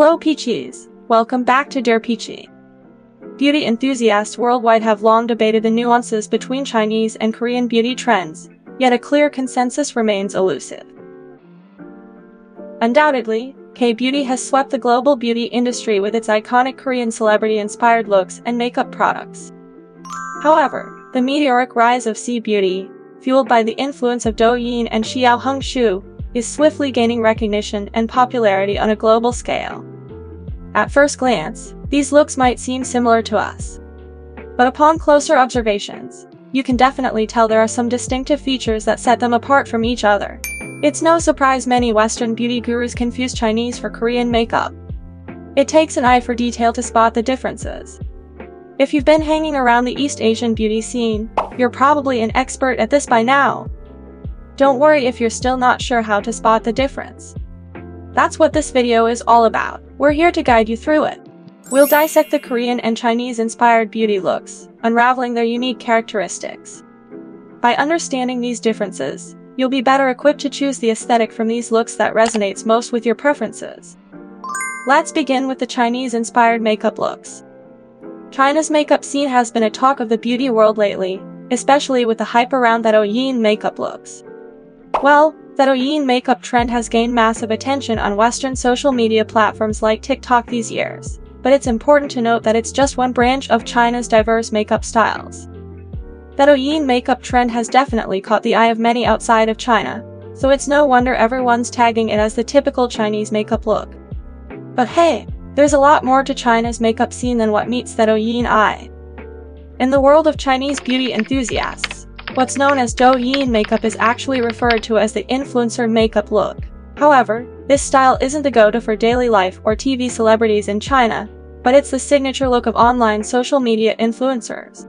Hello Peachies, welcome back to Dear Peachie. Beauty enthusiasts worldwide have long debated the nuances between Chinese and Korean beauty trends, yet a clear consensus remains elusive. Undoubtedly, K-beauty has swept the global beauty industry with its iconic Korean celebrity-inspired looks and makeup products. However, the meteoric rise of C-beauty, fueled by the influence of Douyin and Xiao Hong Shu, is swiftly gaining recognition and popularity on a global scale. At first glance, these looks might seem similar to us. But upon closer observations, you can definitely tell there are some distinctive features that set them apart from each other. It's no surprise many Western beauty gurus confuse Chinese for Korean makeup. It takes an eye for detail to spot the differences. If you've been hanging around the East Asian beauty scene, you're probably an expert at this by now. Don't worry if you're still not sure how to spot the difference. That's what this video is all about. We're here to guide you through it. We'll dissect the Korean and Chinese-inspired beauty looks, unraveling their unique characteristics. By understanding these differences, you'll be better equipped to choose the aesthetic from these looks that resonates most with your preferences. Let's begin with the Chinese-inspired makeup looks. China's makeup scene has been a talk of the beauty world lately, especially with the hype around that Douyin makeup looks. Well, the Douyin makeup trend has gained massive attention on Western social media platforms like TikTok these years, but it's important to note that it's just one branch of China's diverse makeup styles. The Douyin makeup trend has definitely caught the eye of many outside of China, so it's no wonder everyone's tagging it as the typical Chinese makeup look. But hey, there's a lot more to China's makeup scene than what meets the Douyin eye. In the world of Chinese beauty enthusiasts, What's known as Douyin makeup is actually referred to as the influencer makeup look. However, this style isn't the go-to for daily life or TV celebrities in China, but it's the signature look of online social media influencers.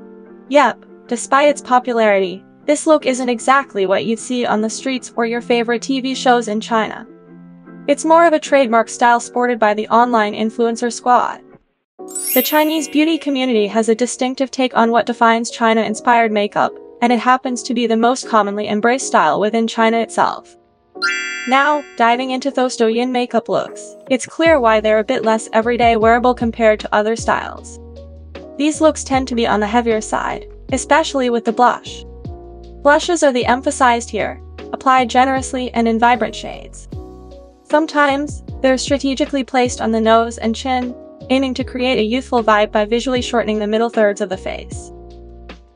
Yep, despite its popularity, this look isn't exactly what you'd see on the streets or your favorite TV shows in China. It's more of a trademark style sported by the online influencer squad. The Chinese beauty community has a distinctive take on what defines China-inspired makeup, and it happens to be the most commonly embraced style within China itself. Now, diving into those Douyin makeup looks, it's clear why they're a bit less everyday wearable compared to other styles. These looks tend to be on the heavier side, especially with the blush. Blushes are the emphasized here, applied generously and in vibrant shades. Sometimes, they're strategically placed on the nose and chin, aiming to create a youthful vibe by visually shortening the middle thirds of the face.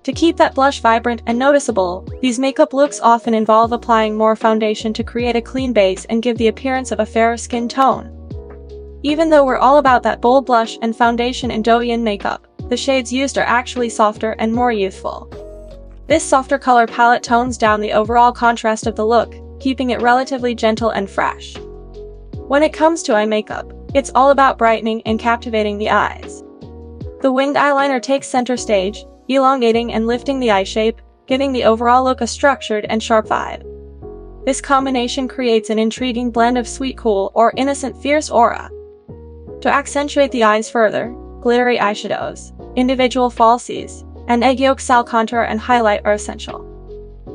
To keep that blush vibrant and noticeable, these makeup looks often involve applying more foundation to create a clean base and give the appearance of a fairer skin tone. Even though we're all about that bold blush and foundation in Douyin makeup, the shades used are actually softer and more youthful. This softer color palette tones down the overall contrast of the look, keeping it relatively gentle and fresh. When it comes to eye makeup, it's all about brightening and captivating the eyes. The winged eyeliner takes center stage, elongating and lifting the eye shape, giving the overall look a structured and sharp vibe. This combination creates an intriguing blend of sweet cool or innocent fierce aura. To accentuate the eyes further, glittery eyeshadows, individual falsies, and egg yolk style contour and highlight are essential.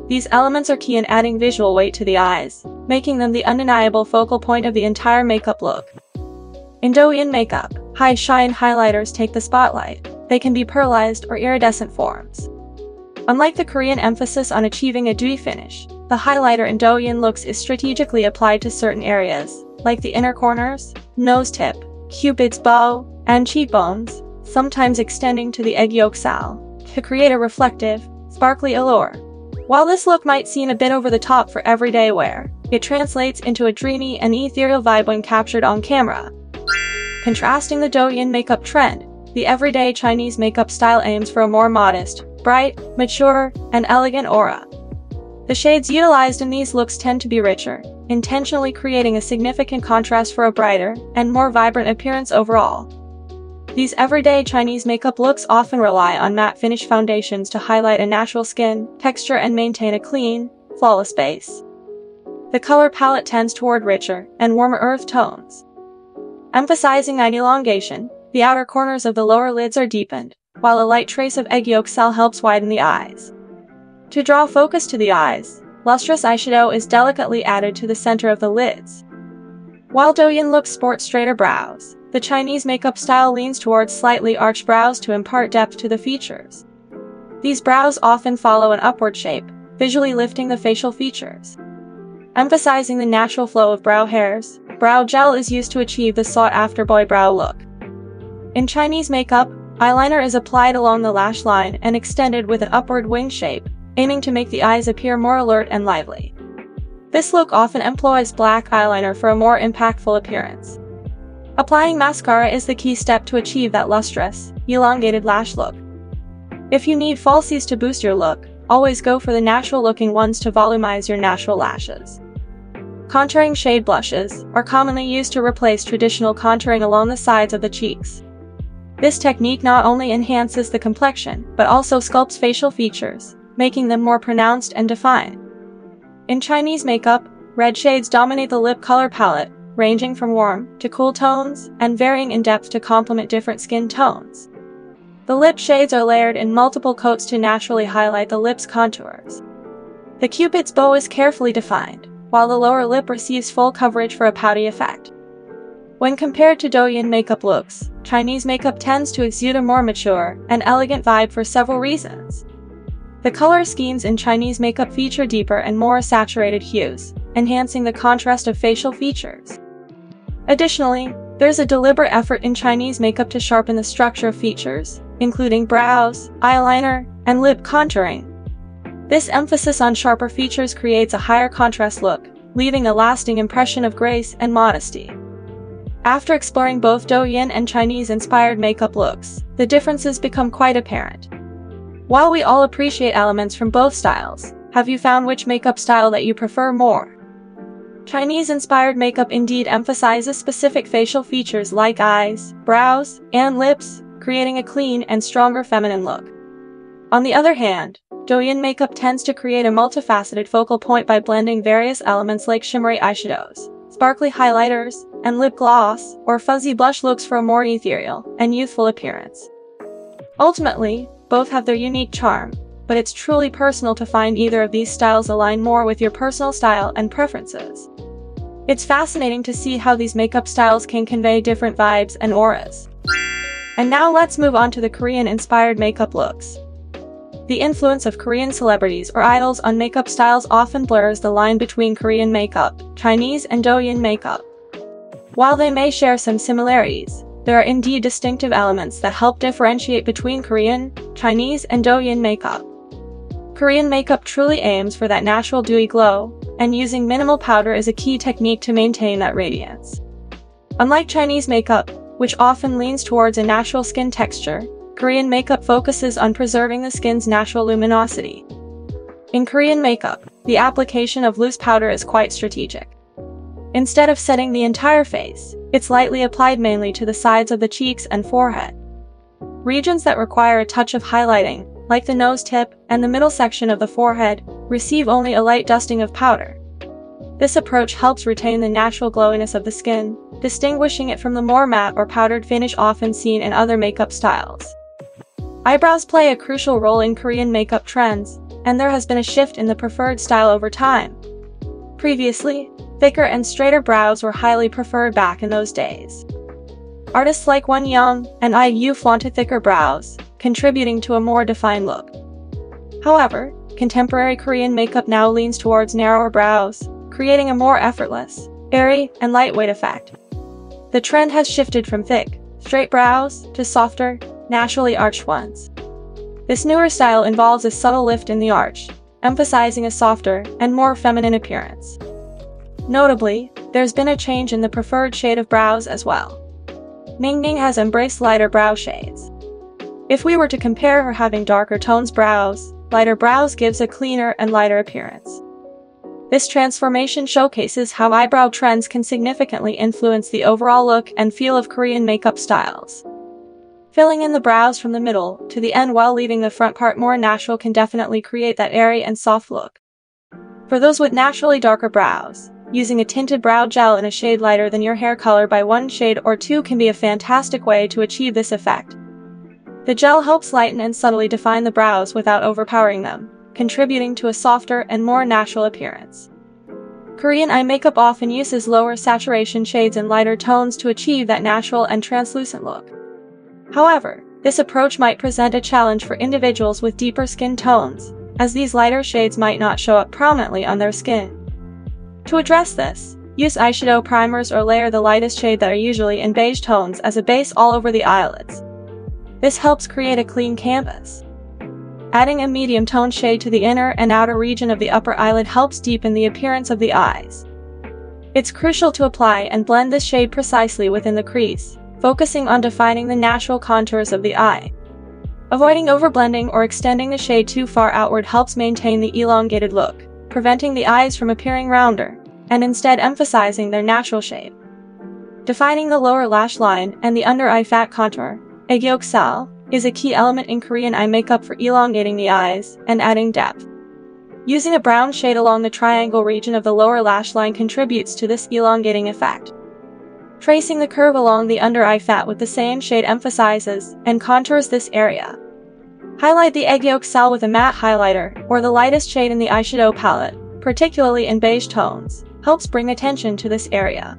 These elements are key in adding visual weight to the eyes, making them the undeniable focal point of the entire makeup look. In Douyin makeup, high shine highlighters take the spotlight, they can be pearlized or iridescent forms. Unlike the Korean emphasis on achieving a dewy finish, the highlighter in Douyin looks is strategically applied to certain areas, like the inner corners, nose tip, cupid's bow, and cheekbones, sometimes extending to the aegyo sal, to create a reflective, sparkly allure. While this look might seem a bit over the top for everyday wear, it translates into a dreamy and ethereal vibe when captured on camera. Contrasting the Douyin makeup trend, the everyday Chinese makeup style aims for a more modest, bright, mature, and elegant aura. The shades utilized in these looks tend to be richer, intentionally creating a significant contrast for a brighter and more vibrant appearance overall. These everyday Chinese makeup looks often rely on matte finish foundations to highlight a natural skin, texture and maintain a clean, flawless base. The color palette tends toward richer and warmer earth tones. Emphasizing eye elongation, the outer corners of the lower lids are deepened, while a light trace of aegyo sal helps widen the eyes. To draw focus to the eyes, lustrous eyeshadow is delicately added to the center of the lids. While Douyin looks sport straighter brows, the Chinese makeup style leans towards slightly arched brows to impart depth to the features. These brows often follow an upward shape, visually lifting the facial features. Emphasizing the natural flow of brow hairs, brow gel is used to achieve the sought-after boy brow look. In Chinese makeup, eyeliner is applied along the lash line and extended with an upward wing shape, aiming to make the eyes appear more alert and lively. This look often employs black eyeliner for a more impactful appearance. Applying mascara is the key step to achieve that lustrous, elongated lash look. If you need falsies to boost your look, always go for the natural looking ones to volumize your natural lashes. Contouring shade blushes are commonly used to replace traditional contouring along the sides of the cheeks. This technique not only enhances the complexion, but also sculpts facial features, making them more pronounced and defined. In Chinese makeup, red shades dominate the lip color palette, ranging from warm to cool tones and varying in depth to complement different skin tones. The lip shades are layered in multiple coats to naturally highlight the lip's contours. The cupid's bow is carefully defined, while the lower lip receives full coverage for a pouty effect. When compared to Douyin makeup looks, Chinese makeup tends to exude a more mature and elegant vibe for several reasons. The color schemes in Chinese makeup feature deeper and more saturated hues, enhancing the contrast of facial features. Additionally, there's a deliberate effort in Chinese makeup to sharpen the structure of features, including brows, eyeliner, and lip contouring. This emphasis on sharper features creates a higher contrast look, leaving a lasting impression of grace and modesty. After exploring both Douyin and Chinese-inspired makeup looks, the differences become quite apparent. While we all appreciate elements from both styles, have you found which makeup style that you prefer more? Chinese-inspired makeup indeed emphasizes specific facial features like eyes, brows, and lips, creating a clean and stronger feminine look. On the other hand, Douyin makeup tends to create a multifaceted focal point by blending various elements like shimmery eyeshadows, sparkly highlighters, and lip gloss or fuzzy blush looks for a more ethereal and youthful appearance. Ultimately, both have their unique charm, but it's truly personal to find either of these styles align more with your personal style and preferences. It's fascinating to see how these makeup styles can convey different vibes and auras. And now let's move on to the Korean-inspired makeup looks. The influence of Korean celebrities or idols on makeup styles often blurs the line between Korean makeup, Chinese and Douyin makeup. While they may share some similarities, there are indeed distinctive elements that help differentiate between Korean, Chinese, and Douyin makeup. Korean makeup truly aims for that natural dewy glow, and using minimal powder is a key technique to maintain that radiance. Unlike Chinese makeup, which often leans towards a natural skin texture, Korean makeup focuses on preserving the skin's natural luminosity. In Korean makeup, the application of loose powder is quite strategic. Instead of setting the entire face, it's lightly applied mainly to the sides of the cheeks and forehead. Regions that require a touch of highlighting, like the nose tip and the middle section of the forehead, receive only a light dusting of powder. This approach helps retain the natural glowiness of the skin, distinguishing it from the more matte or powdered finish often seen in other makeup styles. Eyebrows play a crucial role in Korean makeup trends, and there has been a shift in the preferred style over time. Previously, thicker and straighter brows were highly preferred back in those days. Artists like Wonyoung and IU flaunted thicker brows, contributing to a more defined look. However, contemporary Korean makeup now leans towards narrower brows, creating a more effortless, airy, and lightweight effect. The trend has shifted from thick, straight brows to softer, naturally arched ones. This newer style involves a subtle lift in the arch, emphasizing a softer and more feminine appearance. Notably, there's been a change in the preferred shade of brows as well. Ning has embraced lighter brow shades, if we were to compare her having darker tones brows, lighter brows gives a cleaner and lighter appearance. This transformation showcases how eyebrow trends can significantly influence the overall look and feel of Korean makeup styles. Filling in the brows from the middle to the end while leaving the front part more natural can definitely create that airy and soft look. For those with naturally darker brows, using a tinted brow gel in a shade lighter than your hair color by one shade or two can be a fantastic way to achieve this effect. The gel helps lighten and subtly define the brows without overpowering them, contributing to a softer and more natural appearance. Korean eye makeup often uses lower saturation shades and lighter tones to achieve that natural and translucent look. However, this approach might present a challenge for individuals with deeper skin tones, as these lighter shades might not show up prominently on their skin. To address this, use eyeshadow primers or layer the lightest shade that are usually in beige tones as a base all over the eyelids. This helps create a clean canvas. Adding a medium tone shade to the inner and outer region of the upper eyelid helps deepen the appearance of the eyes. It's crucial to apply and blend this shade precisely within the crease, focusing on defining the natural contours of the eye. Avoiding overblending or extending the shade too far outward helps maintain the elongated look, preventing the eyes from appearing rounder, and instead emphasizing their natural shape. Defining the lower lash line and the under eye fat contour, aegyeoksal, is a key element in Korean eye makeup for elongating the eyes and adding depth. Using a brown shade along the triangle region of the lower lash line contributes to this elongating effect. Tracing the curve along the under eye fat with the same shade emphasizes and contours this area. Highlight the aegyo sal with a matte highlighter or the lightest shade in the eyeshadow palette, particularly in beige tones, helps bring attention to this area.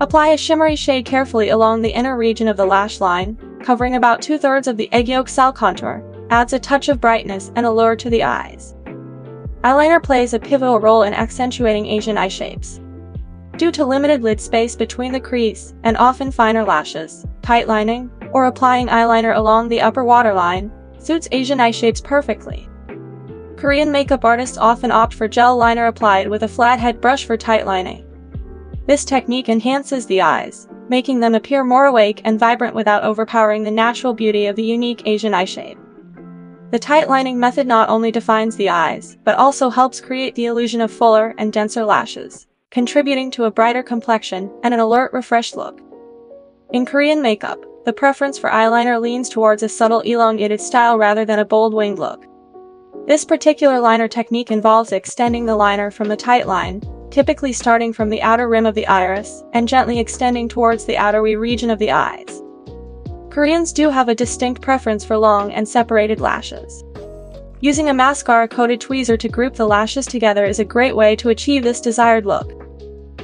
Apply a shimmery shade carefully along the inner region of the lash line, covering about two-thirds of the aegyo sal contour, adds a touch of brightness and allure to the eyes. Eyeliner plays a pivotal role in accentuating Asian eye shapes. Due to limited lid space between the crease and often finer lashes, tight lining, or applying eyeliner along the upper waterline, suits Asian eye shapes perfectly. Korean makeup artists often opt for gel liner applied with a flathead brush for tight lining. This technique enhances the eyes, making them appear more awake and vibrant without overpowering the natural beauty of the unique Asian eye shape. The tight lining method not only defines the eyes, but also helps create the illusion of fuller and denser lashes, contributing to a brighter complexion and an alert, refreshed look. In Korean makeup, the preference for eyeliner leans towards a subtle elongated style rather than a bold winged look. This particular liner technique involves extending the liner from the tight line, typically starting from the outer rim of the iris and gently extending towards the outer region of the eyes. Koreans do have a distinct preference for long and separated lashes. Using a mascara-coated tweezer to group the lashes together is a great way to achieve this desired look.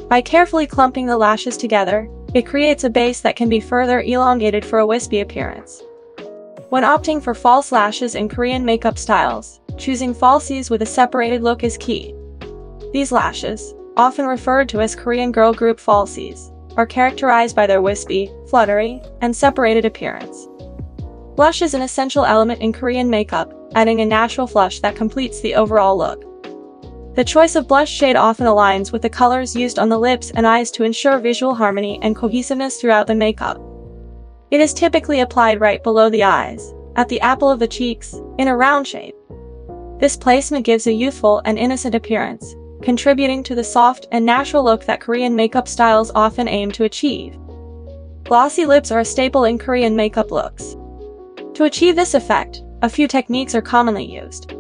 By carefully clumping the lashes together, it creates a base that can be further elongated for a wispy appearance. When opting for false lashes in Korean makeup styles, choosing falsies with a separated look is key. These lashes, often referred to as Korean girl group falsies, are characterized by their wispy, fluttery, and separated appearance. Blush is an essential element in Korean makeup, adding a natural flush that completes the overall look. The choice of blush shade often aligns with the colors used on the lips and eyes to ensure visual harmony and cohesiveness throughout the makeup. It is typically applied right below the eyes, at the apple of the cheeks, in a round shape. This placement gives a youthful and innocent appearance, contributing to the soft and natural look that Korean makeup styles often aim to achieve. Glossy lips are a staple in Korean makeup looks. To achieve this effect, a few techniques are commonly used.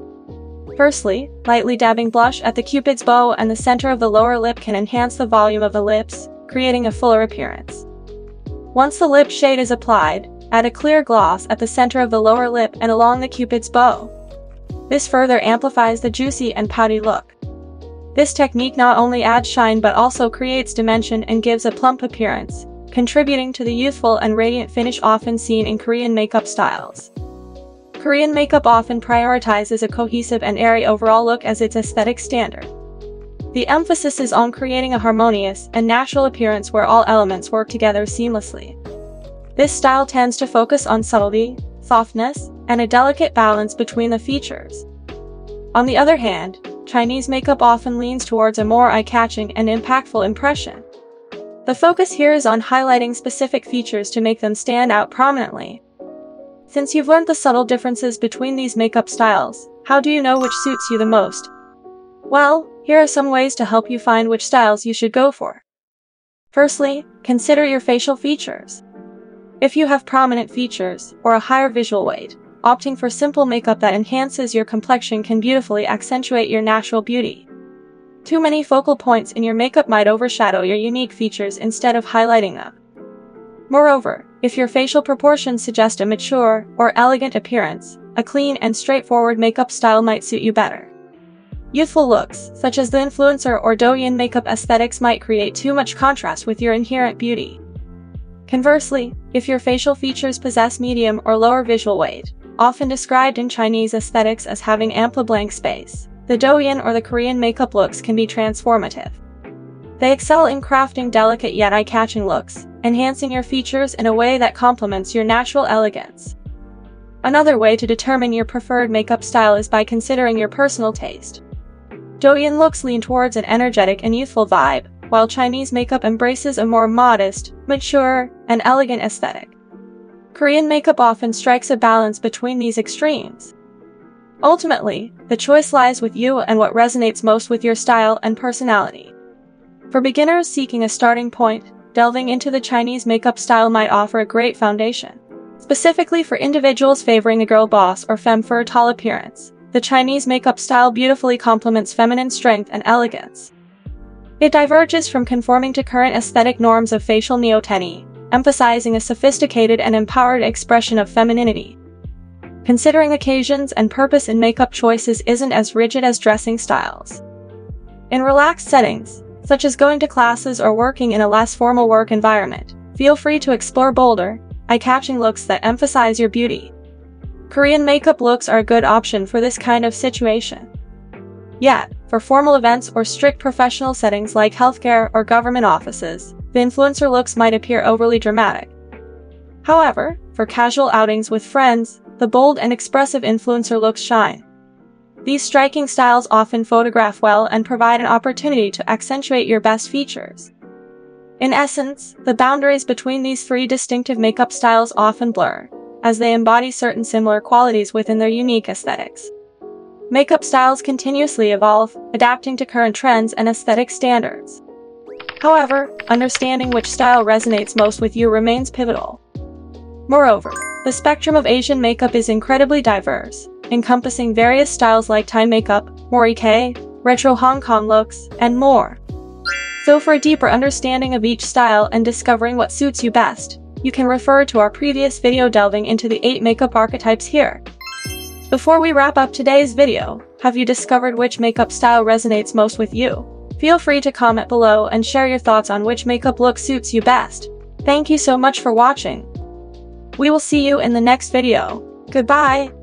Firstly, lightly dabbing blush at the cupid's bow and the center of the lower lip can enhance the volume of the lips, creating a fuller appearance. Once the lip shade is applied, add a clear gloss at the center of the lower lip and along the cupid's bow. This further amplifies the juicy and pouty look. This technique not only adds shine but also creates dimension and gives a plump appearance, contributing to the youthful and radiant finish often seen in Korean makeup styles. Korean makeup often prioritizes a cohesive and airy overall look as its aesthetic standard. The emphasis is on creating a harmonious and natural appearance where all elements work together seamlessly. This style tends to focus on subtlety, softness, and a delicate balance between the features. On the other hand, Chinese makeup often leans towards a more eye-catching and impactful impression. The focus here is on highlighting specific features to make them stand out prominently. Since you've learned the subtle differences between these makeup styles, how do you know which suits you the most? Well, here are some ways to help you find which styles you should go for. Firstly, consider your facial features. If you have prominent features or a higher visual weight, opting for simple makeup that enhances your complexion can beautifully accentuate your natural beauty. Too many focal points in your makeup might overshadow your unique features instead of highlighting them. Moreover, if your facial proportions suggest a mature or elegant appearance, a clean and straightforward makeup style might suit you better. Youthful looks, such as the influencer or Douyin makeup aesthetics might create too much contrast with your inherent beauty. Conversely, if your facial features possess medium or lower visual weight, often described in Chinese aesthetics as having ample blank space, the Douyin or the Korean makeup looks can be transformative. They excel in crafting delicate yet eye-catching looks, enhancing your features in a way that complements your natural elegance. Another way to determine your preferred makeup style is by considering your personal taste. Douyin looks lean towards an energetic and youthful vibe, while Chinese makeup embraces a more modest, mature, and elegant aesthetic. Korean makeup often strikes a balance between these extremes. Ultimately, the choice lies with you and what resonates most with your style and personality. For beginners seeking a starting point, delving into the Chinese makeup style might offer a great foundation. Specifically for individuals favoring a girl boss or femme fatale appearance, the Chinese makeup style beautifully complements feminine strength and elegance. It diverges from conforming to current aesthetic norms of facial neoteny, emphasizing a sophisticated and empowered expression of femininity. Considering occasions and purpose in makeup choices isn't as rigid as dressing styles. In relaxed settings, such as going to classes or working in a less formal work environment, feel free to explore bolder, eye-catching looks that emphasize your beauty. Korean makeup looks are a good option for this kind of situation. Yet, for formal events or strict professional settings like healthcare or government offices, the influencer looks might appear overly dramatic. However, for casual outings with friends, the bold and expressive influencer looks shine. These striking styles often photograph well and provide an opportunity to accentuate your best features. In essence, the boundaries between these three distinctive makeup styles often blur, as they embody certain similar qualities within their unique aesthetics. Makeup styles continuously evolve, adapting to current trends and aesthetic standards. However, understanding which style resonates most with you remains pivotal. Moreover, the spectrum of Asian makeup is incredibly diverse, encompassing various styles like Thai makeup, Mori kei, retro Hong Kong looks, and more. So for a deeper understanding of each style and discovering what suits you best, you can refer to our previous video delving into the 8 makeup archetypes here. Before we wrap up today's video, have you discovered which makeup style resonates most with you? Feel free to comment below and share your thoughts on which makeup look suits you best. Thank you so much for watching. We will see you in the next video. Goodbye!